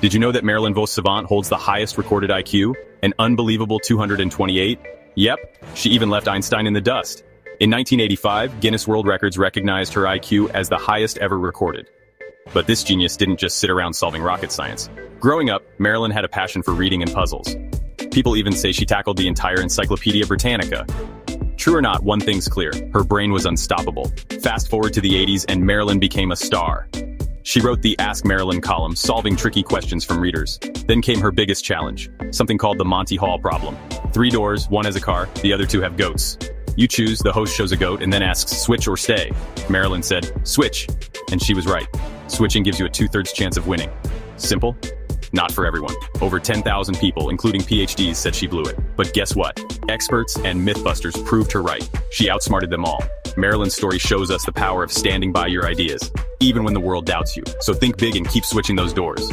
Did you know that Marilyn Vos Savant holds the highest recorded IQ? An unbelievable 228? Yep, she even left Einstein in the dust. In 1985, Guinness World Records recognized her IQ as the highest ever recorded. But this genius didn't just sit around solving rocket science. Growing up, Marilyn had a passion for reading and puzzles. People even say she tackled the entire Encyclopedia Britannica. True or not, one thing's clear. Her brain was unstoppable. Fast forward to the 80s and Marilyn became a star. She wrote the Ask Marilyn column, solving tricky questions from readers. Then came her biggest challenge, something called the Monty Hall problem. Three doors, one has a car, the other two have goats. You choose, the host shows a goat and then asks, switch or stay. Marilyn said, switch. And she was right. Switching gives you a two-thirds chance of winning. Simple? Not for everyone. Over 10,000 people, including PhDs, said she blew it. But guess what? Experts and Mythbusters proved her right. She outsmarted them all. Marilyn's story shows us the power of standing by your ideas, even when the world doubts you. So think big and keep switching those doors.